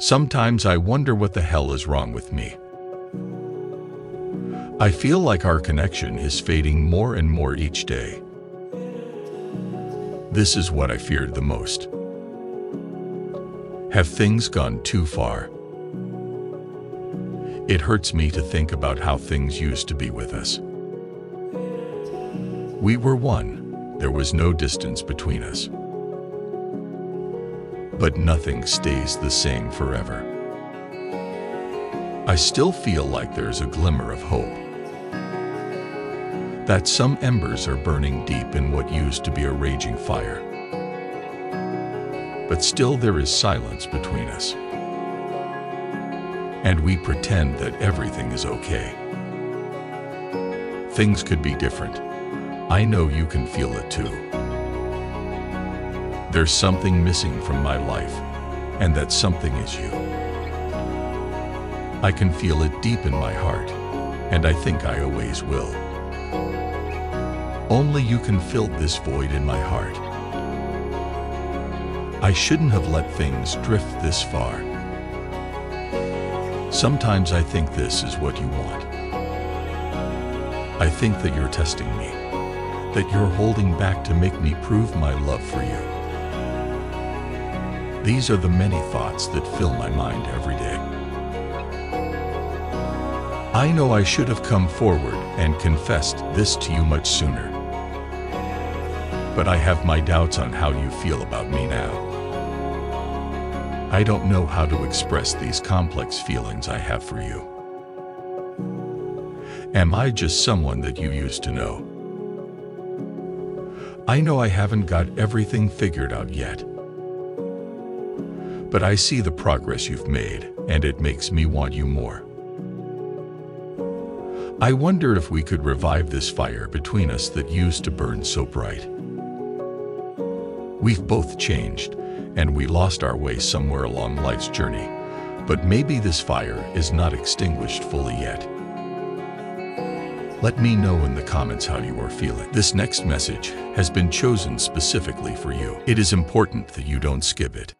Sometimes I wonder what the hell is wrong with me. I feel like our connection is fading more and more each day. This is what I feared the most. Have things gone too far? It hurts me to think about how things used to be with us. We were one. There was no distance between us. But nothing stays the same forever. I still feel like there's a glimmer of hope. That some embers are burning deep in what used to be a raging fire. But still there is silence between us. And we pretend that everything is okay. Things could be different. I know you can feel it too. There's something missing from my life, and that something is you. I can feel it deep in my heart, and I think I always will. Only you can fill this void in my heart. I shouldn't have let things drift this far. Sometimes I think this is what you want. I think that you're testing me, that you're holding back to make me prove my love for you. These are the many thoughts that fill my mind every day. I know I should have come forward and confessed this to you much sooner. But I have my doubts on how you feel about me now. I don't know how to express these complex feelings I have for you. Am I just someone that you used to know? I know I haven't got everything figured out yet. But I see the progress you've made, and it makes me want you more. I wonder if we could revive this fire between us that used to burn so bright. We've both changed, and we lost our way somewhere along life's journey. But maybe this fire is not extinguished fully yet. Let me know in the comments how you are feeling. This next message has been chosen specifically for you. It is important that you don't skip it.